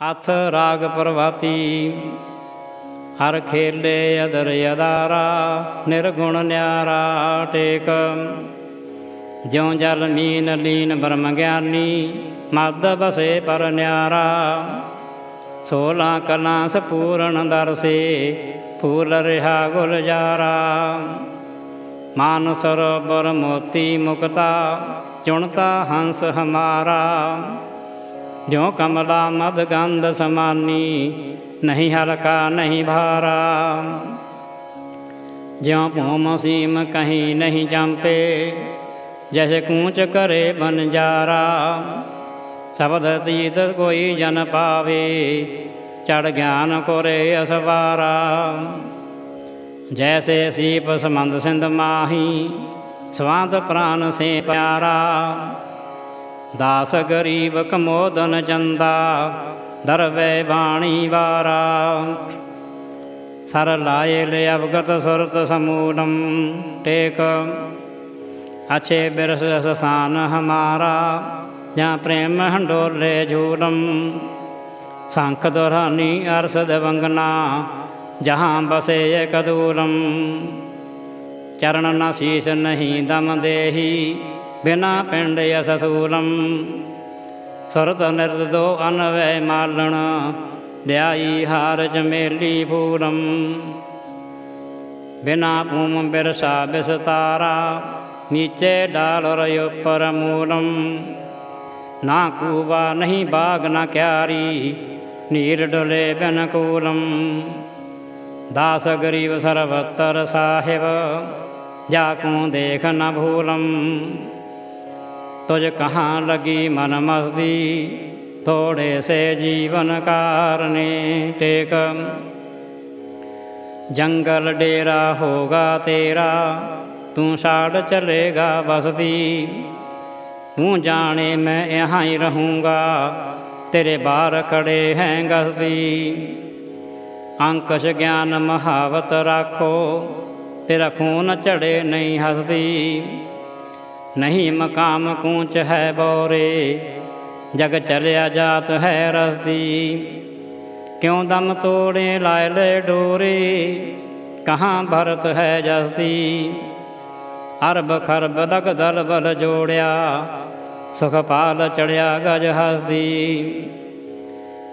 ਅਥ ਰਾਗ ਪ੍ਰਭਾਤੀ। ਹਰ ਖੇਲੇ ਅਦਰ ਅਦਾਰਾ, ਨਿਰਗੁਣ ਨਿਆਰਾ ਟੇਕ। ਜਿਉ ਜਲ ਮੀਨ ਲੀਨ ਬ੍ਰਹਮ ਗਿਆਨੀ ਮਦ ਬਸੇ ਪਰ ਨਿਆਰਾ। ਸੋਲਾ ਕਲਾਂ ਸਪੂਰਨ ਦਰਸੇ, ਫੂਲ ਰਿਹਾ ਗੁਲਜਾਰਾ ਮਾਨ ਸਰੋਵਰ ਮੋਤੀ ਮੁਕਤਾ, ਚੁਣਤਾ ਹੰਸ ਹਮਾਰਾ। ज्यों कमला मदगंध समानी, नहीं हल्का नहीं भारा। ज्यों पूम सीम कहीं नहीं जमते जैसे कूच करे बन जारा। शब्द तीत कोई जन पावे, चढ़ ज्ञान कोरे असवारा। जैसे सीप समंद सिंध माही, स्वांत प्राण से प्यारा। दास गरीब कमोदन जंदा दरवे वाणी वारा। सर लाए ले अवगत सुरत समूलम, टेक। अच्छे बिरस सान हमारा जहाँ प्रेम हंडोले झूलम। शंख दुरानी अरस दंगना जहाँ बसे कदूलम चरण न शीश नहीं दम देही बिना पिंड यशसूलम सुरत निर्दो अनवय मालण दयाई हार चमेली फूलम बिना पूम बिरसा बिस्तारा नीचे डाल रो पर मूलम ना कूबा नहीं बाग ना क्यारी नीर डोले बिन कूलम दास गरीब सर्वत्र साहिब जाकू देख न भूलम तुझ कहाँ लगी मन मस्ती? थोड़े से जीवन कारने टेक। जंगल डेरा होगा तेरा, तू साड़ चलेगा बसती। तू जाने मैं यहाँ ही रहूँगा, तेरे बार खड़े हैं गसती। अंकश ज्ञान महावत राखो, तेरा खून चढ़े नहीं हंसती। नहीं मकाम कूच है बोरे। जग चलिया जात है रसी क्यों दम तोड़े लायले डोरे। कहाँ भरत है जसी अरब खरब लग दल बल जोड़िया। सुखपाल चढ़िया गज हसी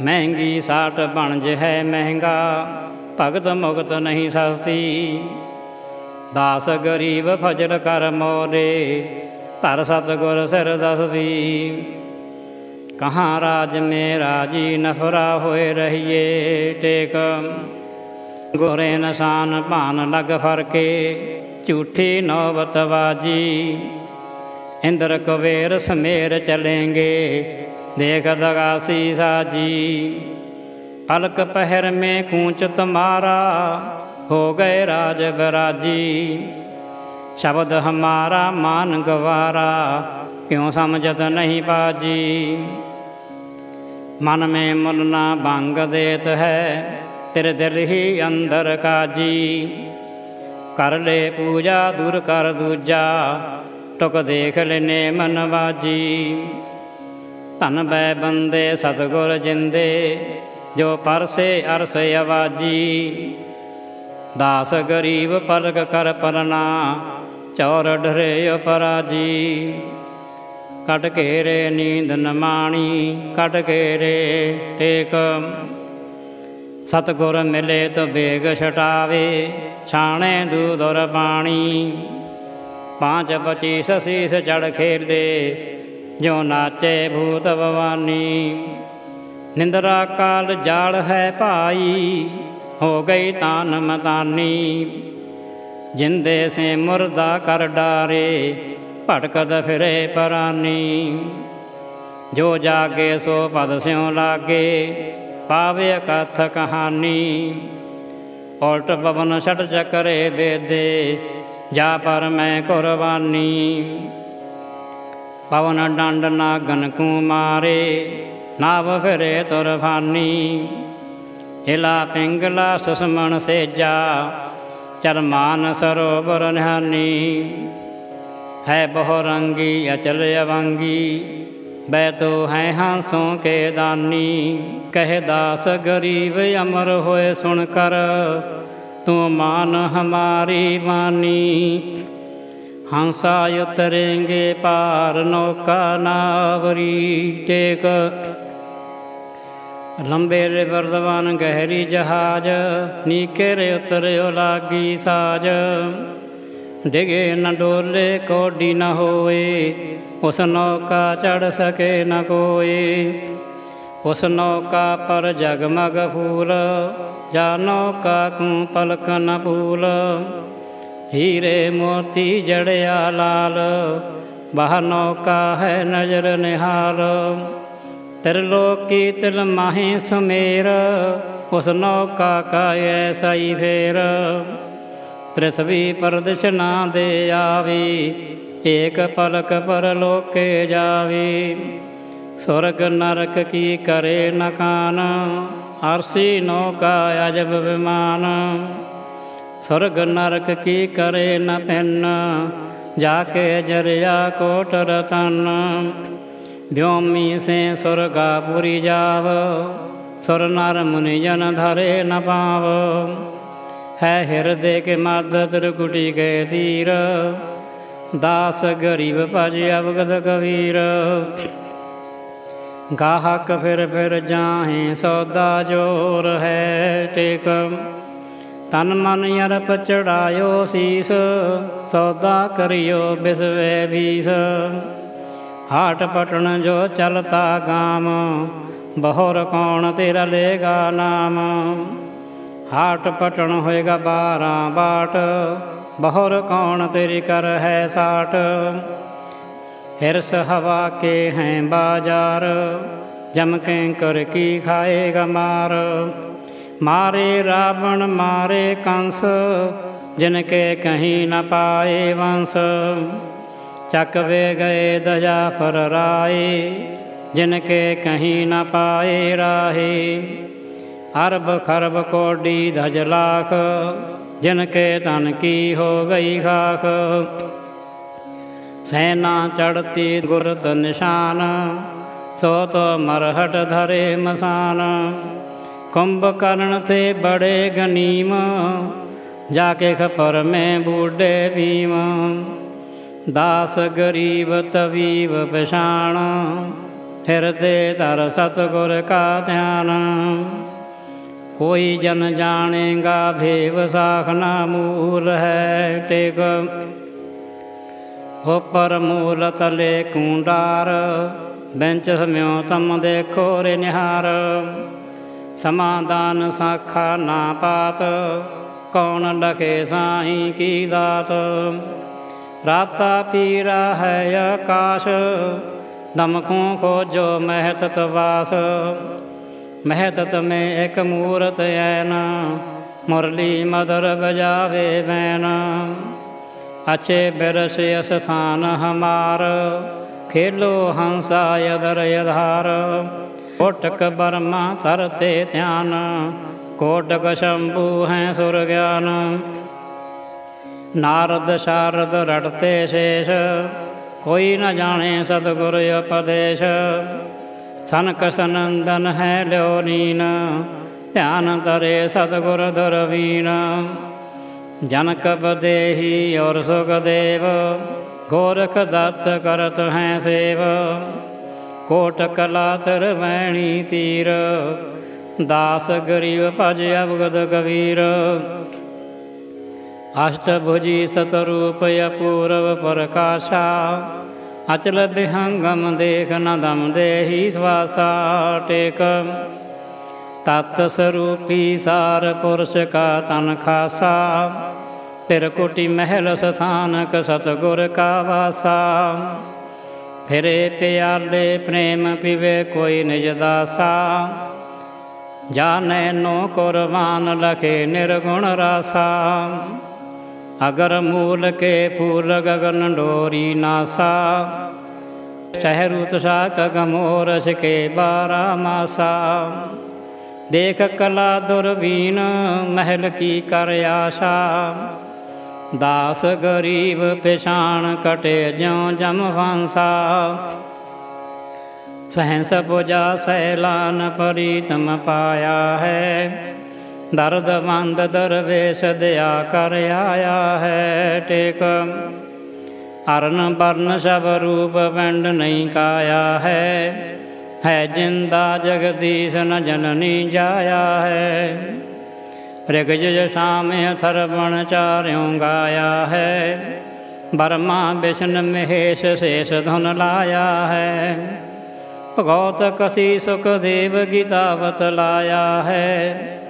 महँगी साट बणज है महँगा। भगत मुगत नहीं ससी दास गरीब फजल कर मोरे। तर सतगुर सिर दस दसदी कहाँ राज में राज़ी नफरा होए रहिए टेक गोरे नशान पान लग फरके झूठी नौबत बाजी इंद्र कुबेर समेर चलेंगे देख दगासी साजी पलक पहर में कूच तुम्हारा हो गए राज बराजी ਸ਼ਬਦ ਹਮਾਰਾ ਮਾਨ ਗਵਾਰਾ, ਕਿਉ ਸਮਝਤ ਨਹੀਂ ਬਾਜੀ? ਮਨ ਮੇ ਮੁਲਨਾ ਭੰਗ ਦੇਤ ਹੈ, ਤੇਰੇ ਦਿਲ ਹੀ ਅੰਦਰ ਕਾਜੀ। ਕਰ ਲੈ ਪੂਜਾ, ਦੁਰ ਕਰ ਦੂਜਾ, ਟੁਕ ਦੇਖ ਲੈਨੇ ਮਨ ਬਾਜੀ ਧਨ ਬੈ ਬੰਦੇ, ਸਤਗੁਰ ਜਿੰਦੇ, ਜੋ ਪਰਸੇ ਅਰਸ ਆਵਾਜੀ। ਦਾਸ ਗਰੀਬ ਪਲਕ ਕਰ ਪਰਨਾ ਚੌਰ ਢਰੇ ਅਪਰਾਜੀ। ਕਟ ਘੇਰੇ ਨੀਂਦ ਨਮਾਣੀ ਕਟ ਘੇਰੇ ਟੇਕ। ਸਤਗੁਰ ਮਿਲੇ ਤੋ ਬੇਗ ਛਟਾਵੇ, ਛਾਣੇ ਦੂਦਰ ਪਾਣੀ। ਪਾਂਚ ਪਚੀ ਸਸੀਸ ਚੜ ਖੇਲੇ ਜੋ ਨਾਚੇ ਭੂਤ ਭਵਾਨੀ। ਨਿੰਦਰਾ ਕਾਲ ਜਾਲ ਹੈ ਭਾਈ, ਹੋ ਗਈ ਤਾਨ ਮਤਾਨੀ। जिंदे से मुर्दा कर डारे भटकत फिरे परानी जो जागे सो पद स्यों लागे पावे कथ कहानी उल्ट पवन छट चकरे दे दे जा पर मैं कुर्बानी पवन डंड नागन को मारे नाव फिरे तुरफानी हिला पिंगला सुषमण सेजा चरमान सरोवर निहानी है बहुरंगी अचल अवंगी बैतो हैं हंसों के दानी। कह दास, गरीब, अमर होए सुनकर, तू मान हमारी मानी। हंसा उतरेंगे पार, नौका नावरी टेक। लंबे रे वर्धवान गहरी जहाज़ नीके रे उतरियो लागी साज। डिगे न डोले कोडी न होए, उस नौका चढ़ सके न कोई उस नौका पर जगमग फूल, जा नौका कू पलक न भूल हीरे मोती जड़िया लाल वह नौका है नज़र निहाल। त्रिलोकी तिल माही सुमेर उस नौका का ऐसा ही फेर पृथ्वी पर दिशना दे आवी, एक पलक पर लोके जावी। स्वर्ग नरक की करे नकान आरसी नौका अजब विमान। स्वर्ग नरक की करे न पेन, जाके ज़रिया कोट रतन। व्योमी से स्वर्गापुरी जाव सुर नर मुनि जन धरे न पाव। है हृदय के मद त्रिकुटी के तीर, दास गरीब भज अवगत कबीर। गाहक फिर फिर जाहे सौदा ज़ोर है टेक। तन मन अरप चढ़ायो शीस, सौदा करियो बिस्वे भीस हाट पटन जो चलता गाम बहोर कौन तेरा लेगा नाम हाट पटन होएगा बारह बाट बहोर कौन तेरी कर है साठ हिरस हवा के हैं बाज़ार जमके कर की खाएगा मार मारे रावण मारे कंस जिनके कहीं न पाए वंश चकवे गए दया फर राय जिनके कहीं न पाए राहे। अरब खरब कोडी धज लाख, जिनके तन की हो गई खाख। सेना चढ़ती गुरत निशान, सो तो मरहट धरे मसान। कुंभकर्ण थे बड़े गनीम, जाके खपर में बूढ़े भीम। दास गरीब तवीब पिछाण हृदय तर सतगुर का ध्यान। कोई जन जानेगा भेव साखना मूल है टेक। ऊपर मूल तले कुंडार, बेंच सम्यो तम देखो रे निहार। समाधान साखा ना पात, कौन लखे साई की दात। राता पीरा है आकाश दमकों को जो महतत वास। महतत में एक मूरत ऐना, मुरली मदर बजावे बैना अच्छे बिरस स्थान हमार, खेलो हंसा यदर यधार कोटक बर्मा तरते ध्यान, कोटक शंभु हैं सुर ज्ञान नारद शारद रटते शेष। कोई न जाने सतगुरु उपदेश। सनक सनंदन है ल्योनीन ध्यान तरे सतगुर दुरवीन। जनक बदेही और सुखदेव। गोरख दत्त करत हैं सेव। कोट कला तरवैणी तीर। दास गरीब भज अवगत कबीर अष्टभुजी सतरूप अपूर्व प्रकाशा। अचल विहंगम देख न दम देही श्वासा टेक तत्स्वरूपी सार पुरुष का तन खासा। तिरकुटी महल स्थानक सतगुर का वासा। फिरे प्याले प्रेम पिवे कोई निज दासा। जाने नो कुरबान लखे निर्गुण रासा। अगर मूल के फूल गगन डोरी नासा शहरुत शाक गमोरस के बारह मासा। देख कला दुर्बीन महल की कर आशा। दास गरीब पिछाण कटे ज्यों जम फांसा सहस पुजा सैलान परीतम पाया है। दर्द बंद दरवेश दया कर आया है टेक। अਰਨ वर्ण सब रूप पिंड नहीं काया है। है ज़िंदा जगदीश न जननी जाया है। ऋगज शाम थरवण चार्यों गाया है। बर्मा विष्णु महेश शेष धुन लाया है। भगौत कसी सुखदेव गीता बतलाया है।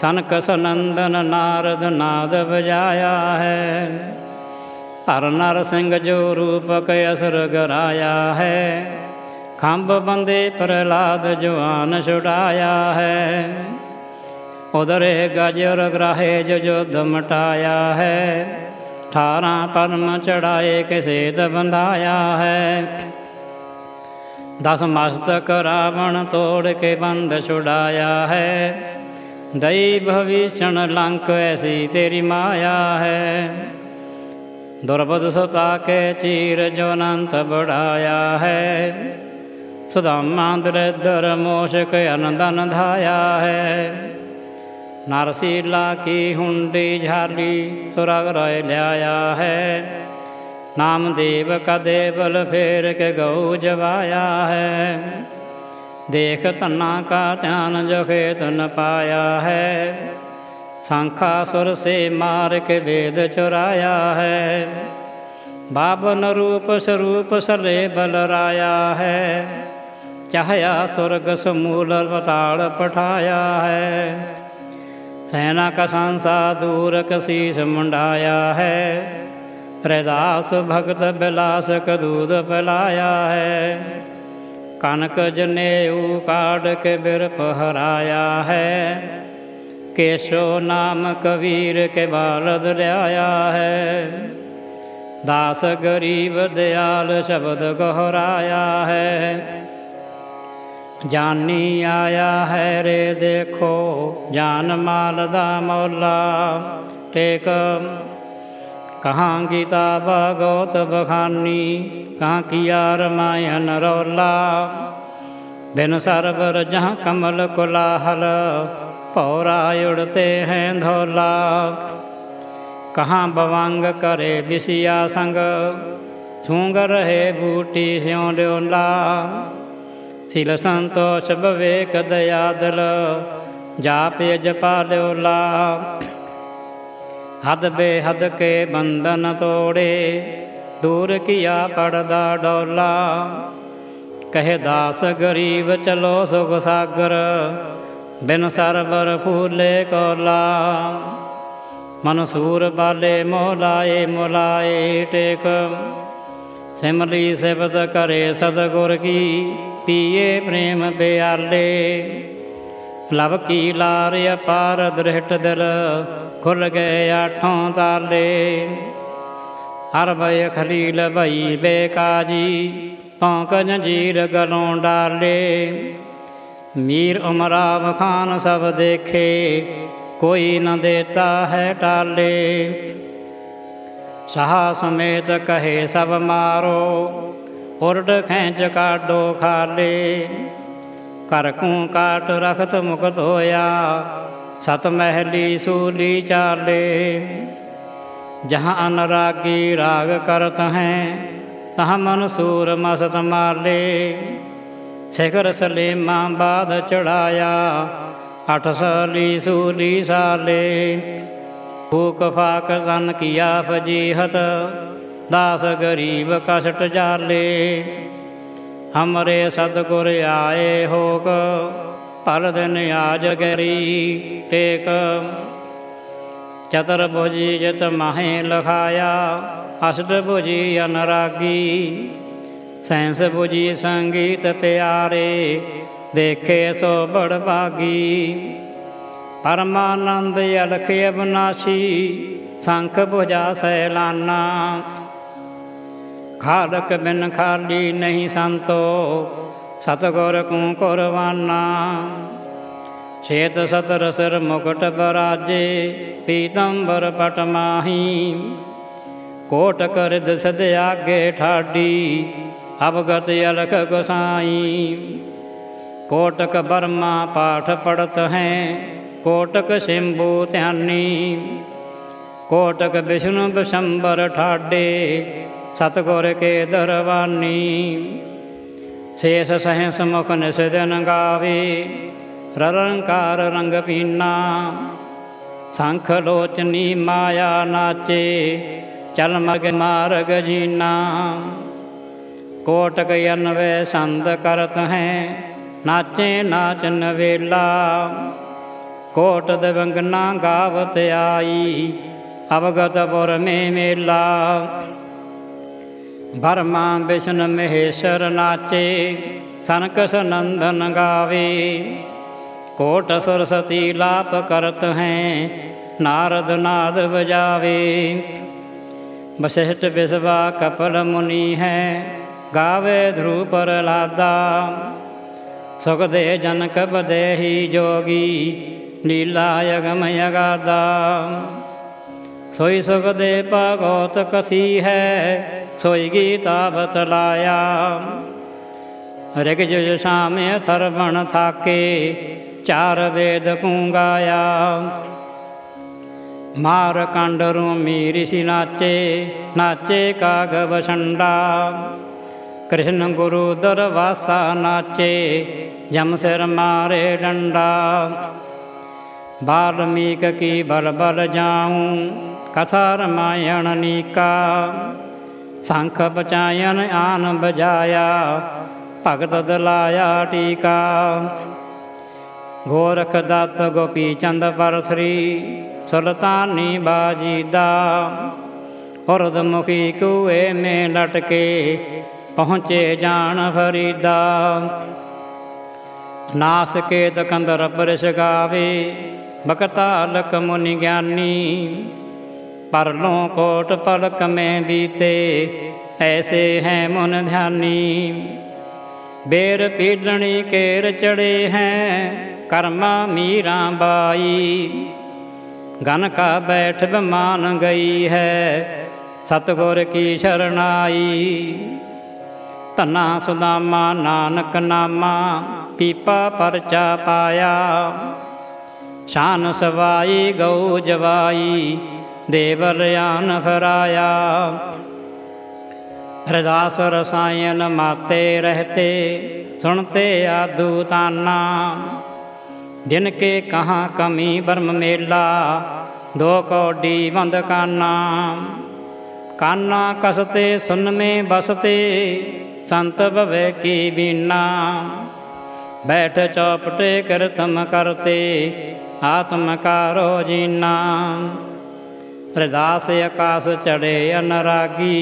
सनक सनंदन नारद नाद बजाया है। हर नर सिंह जो रूपक असर गराया है। खम्ब बंदे प्रहलाद जुआन छुड़ाया है। उधर गजर ग्राहे जो जो मटाया है। ठारा परम चढ़ाए के सेत बंधाया है। दस मस्तक रावण तोड़ के बंद छुड़ाया है। दई भविष्ण लंक ऐसी तेरी माया है। दुर्बद सुता के चीर जो अनंत बढ़ाया है। सुदामा दर मोशक अनंदन धाया है। नरसीला की हुंडी झाली सुरग रह लिया है। नाम देव का देवल फेर के गौ जवाया है। देख तना का ध्यान जो खेत न पाया है। शंखासुर से मार के वेद चुराया है। बाबन रूप स्वरूप सले बलराया है। चाहया स्वर्ग समूल बताड़ पठाया है। सेना का सांसा दूर कशीस मुंडाया है। हृदास भक्त बिलास दूध पिलाया है। कनक जने काट के बिर पहराया है। केशो नाम कबीर के बालद ल्याया है। दास गरीब दयाल शब्द गहराया है। जानी आया है रे देखो, जान मालदा मौला, टेक कहाँ गीता भगवत बखानी कहाँ किया रामायण रौला। बिन सरवर जहाँ कमल कोलाहल, पौरा उड़ते हैं धोला। कहाँ बवांग करे बिसिया संग छूंग रहे बूटी स्यों ड्योला शिल संतोष विवेक दया दल जाप जपा ड्योला हद बेहद के बंधन तोड़े दूर किया पड़दा डोला कहे दास गरीब चलो सुख सागर बिन सरबर फूले कोला मनसूर बाले मोलाए मोलाए टेक सिमली सिबत करे सतगुर की पिए प्रेम प्याले लव की लार अपार दृष्ट दिल खुल गए आठों ताले। हर भय खलील भई बेकाजी, तौक जंजीर गलों डाले। मीर उमराव खान सब देखे, कोई न देता है टाले। शाह समेत कहे सब मारो उर्ड खेच काटो खाले। करकू काट रखत मुक्त होया सत महली सूली चाले जहाँ अनुरागी राग करत हैं तहाँ मनसूर मसत माले शिखर सलेमा बाद चढ़ाया अठ साली सूली साले फूक फाक तन किया फजीहत दास गरीब कष्ट जाले हमरे सतगुर आए होक पर दिन आज गरी टेक चतुर्भुजी जत माहे लखाया अष्टभुजी अनरागी सैंस बुझी संगीत प्यारे देखे सो बड़ बागी परमानंद अलख अविनाशी शंख भुजा सैलाना खालक बिन खाली नहीं संतो सतगुर को कुरबाना श्वेत सतर सिर मुकुट बराजे पीतंबर पट माही कोट कर दस आगे ठाडी अवगत अलख गोसाई कोटक बर्मा पाठ पढ़त हैं कोटक शंभु ध्यानी कोटक विष्णु बिशंबर ठाडे सतगुर के दरवानी शेष सहस मुख निषदन गावे ररंकार रंग पीना शंख लोचनी माया नाचे चल मग मार्ग जीना कोटक अनवे संद करत हैं, नाचे नाच नवेला। कोट दवंगना गावत आई, अवगत पुर में मेला। भरमा विष्णु महेश्वर नाचे सनकस नंदन गावे। कोट सरस्वती लाप करत हैं, नारद नाद बजावे। वशिष्ठ विश्वा कपल मुनि है, गावे ध्रुव पर लादा सुखदे जनक बदेही जोगी लीला यगम यगादा सोई सुखदे भगवत कसी है सोई गीता बतलाया ऋग जुज शाम थरवण थाके चार वेद कुंगाया मार कांडरू ऋषि नाचे नाचे कागव छंडा कृष्ण गुरु दरवासा नाचे जम सिर मारे डंडा वाल्मीक की बल बल जाऊँ कथा रामायण नीका शंख बचायन आन बजाया भगत दलाया टीका। गोरख दत्त गोपी चंद पर श्री सुल्तानी बाजीदा मुखी कुएँ में लटके, पहुँचे जान फरीदा। नास के दकंदर परश गावे बकतालक मुनि ज्ञानी। ਪਰਲੋਂ ਕੋਟ ਪਲਕ ਮੈਂ ਬੀਤੇ, ਐਸੇ ਹੈ ਮਨ ਧਿਆਨੀ। ਬੇਰ ਪੀਲਣੀ ਕੇਰ ਚੜੇ ਹੈ, ਕਰਮਾ ਮੀਰਾ ਬਾਈ। ਗਨ ਕਾ ਬੈਠ ਬਮਾਨ ਗਈ ਹੈ, ਸਤਗੁਰ ਕੀ ਸ਼ਰਨਾਈ। ਤਨਾ ਸੁਦਾਮਾ ਨਾਨਕ ਨਾਮਾ, ਪੀਪਾ ਪਰਚਾ ਪਾਇਆ। ਸ਼ਾਨ ਸਵਾਈ ਗਉ ਜਵਾਈ देवरयानहराया हृदास रसायन माते रहते, सुनते आदूता नाम जिनके कहाँ कमी ब्रह्म मेला, दो कौडी बंद का नाम कान्ना कसते, सुन में बसते, संत भवे की बीना बैठ चौपटे कृतम करते, आत्मकारो जीना जीना हृदास आकाश चढ़े अनरागी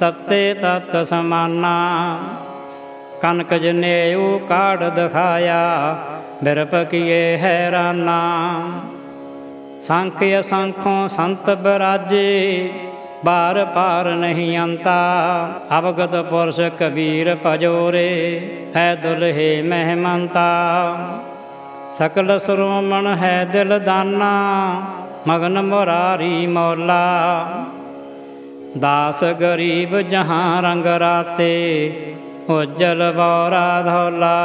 तत्ते तत्त समाना कनक जनेऊ काढ़ दिखाया बिरप किए हैराना सांख्य संखों संत बराजे बार पार नहीं अंता अवगत पुरुष कबीर पजोरे है दुल्हे मेहमंता सकल श्रोमण है दिल दाना ਮਗਨ ਮੁਰਾਰੀ ਮੌਲਾ ਦਾਸ ਗਰੀਬ ਜਹਾਂ ਰੰਗ ਰਾਤੇ ਉਜਲ ਬੌਰਾ ਧੌਲਾ